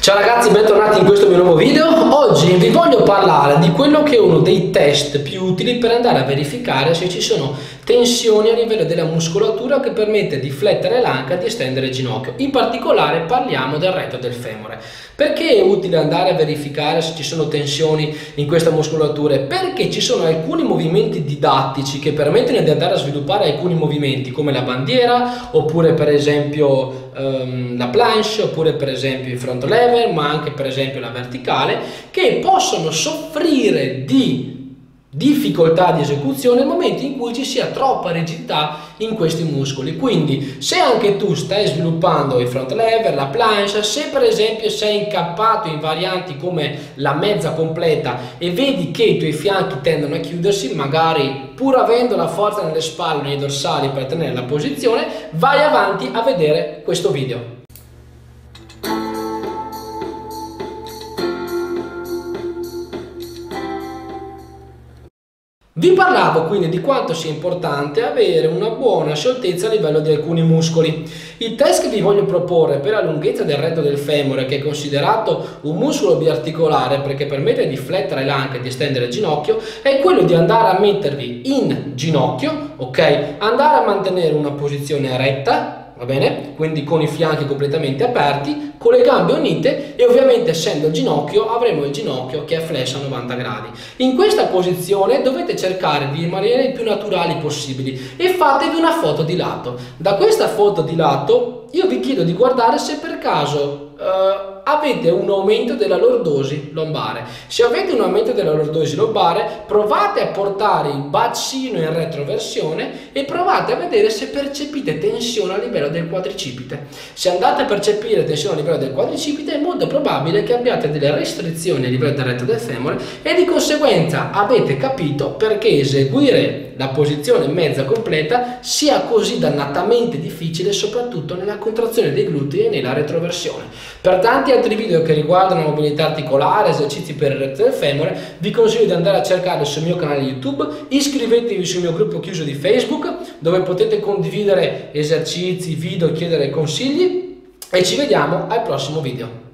Ciao ragazzi, bentornati in questo mio nuovo video. Oggi vi voglio parlare di quello che è uno dei test più utili per andare a verificare se ci sono tensioni a livello della muscolatura che permette di flettere l'anca e di estendere il ginocchio. In particolare parliamo del retto del femore. Perché è utile andare a verificare se ci sono tensioni in questa muscolatura? Perché ci sono alcuni movimenti didattici che permettono di andare a sviluppare alcuni movimenti come la bandiera oppure per esempio ehm, la planche oppure per esempio il front lever ma anche per esempio la verticale che possono soffrire di difficoltà di esecuzione nel momento in cui ci sia troppa rigidità in questi muscoli. Quindi se anche tu stai sviluppando il front lever la planche se per esempio sei incappato in varianti come la mezza completa e vedi che i tuoi fianchi tendono a chiudersi magari pur avendo la forza nelle spalle nei dorsali per tenere la posizione vai avanti a vedere questo video Vi parlavo quindi di quanto sia importante avere una buona scioltezza a livello di alcuni muscoli. Il test che vi voglio proporre per la lunghezza del retto del femore, che è considerato un muscolo biarticolare perché permette di flettere l'anca e di stendere il ginocchio, è quello di andare a mettervi in ginocchio, ok? Andare a mantenere una posizione retta, va bene? Quindi con i fianchi completamente aperti, con le gambe unite e ovviamente essendo il ginocchio avremo il ginocchio che è flash a 90 gradi. In questa posizione dovete cercare di rimanere il più naturali possibili e fatevi una foto di lato. Da questa foto di lato io vi chiedo di guardare se per caso Uh, avete un aumento della lordosi lombare. Se avete un aumento della lordosi lombare, provate a portare il bacino in retroversione e provate a vedere se percepite tensione a livello del quadricipite. Se andate a percepire tensione a livello del quadricipite, è molto probabile che abbiate delle restrizioni a livello del retto del femore e di conseguenza avete capito perché eseguire la posizione mezza completa sia così dannatamente difficile soprattutto nella contrazione dei glutei e nella retroversione. Per tanti altri video che riguardano mobilità articolare, esercizi per il del femore, vi consiglio di andare a cercare sul mio canale YouTube, iscrivetevi sul mio gruppo chiuso di Facebook dove potete condividere esercizi, video, chiedere consigli e ci vediamo al prossimo video.